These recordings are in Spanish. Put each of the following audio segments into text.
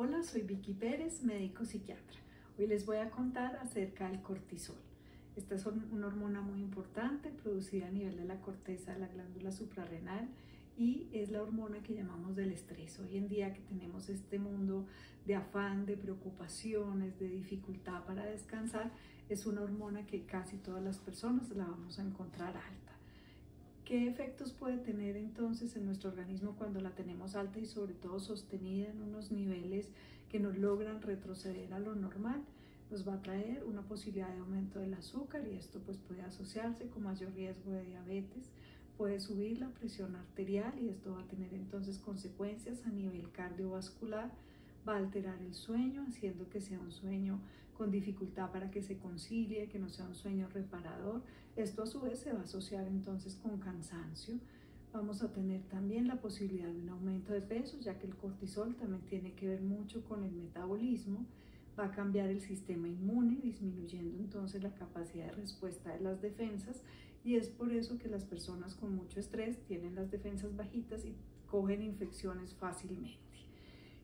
Hola, soy Vicky Pérez, médico psiquiatra. Hoy les voy a contar acerca del cortisol. Esta es una hormona muy importante producida a nivel de la corteza de la glándula suprarrenal y es la hormona que llamamos del estrés. Hoy en día que tenemos este mundo de afán, de preocupaciones, de dificultad para descansar, es una hormona que casi todas las personas la vamos a encontrar alta. ¿Qué efectos puede tener entonces en nuestro organismo cuando la tenemos alta y sobre todo sostenida en unos niveles que nos logran retroceder a lo normal? Nos va a traer una posibilidad de aumento del azúcar y esto pues puede asociarse con mayor riesgo de diabetes, puede subir la presión arterial y esto va a tener entonces consecuencias a nivel cardiovascular, va a alterar el sueño, haciendo que sea un sueño con dificultad para que se concilie, que no sea un sueño reparador. Esto a su vez se va a asociar entonces con cansancio. Vamos a tener también la posibilidad de un aumento de peso, ya que el cortisol también tiene que ver mucho con el metabolismo. Va a cambiar el sistema inmune, disminuyendo entonces la capacidad de respuesta de las defensas y es por eso que las personas con mucho estrés tienen las defensas bajitas y cogen infecciones fácilmente.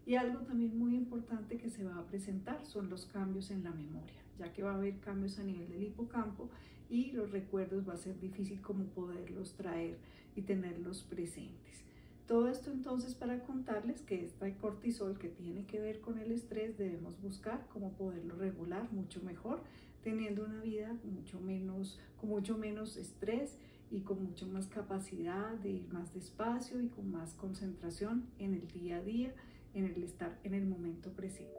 Y algo también muy importante que se va a presentar son los cambios en la memoria, ya que va a haber cambios a nivel del hipocampo y los recuerdos va a ser difícil como poderlos traer y tenerlos presentes. Todo esto entonces para contarles que este cortisol que tiene que ver con el estrés debemos buscar cómo poderlo regular mucho mejor, teniendo una vida mucho menos, con mucho menos estrés y con mucho más capacidad de ir más despacio y con más concentración en el día a día en el estar en el momento presente.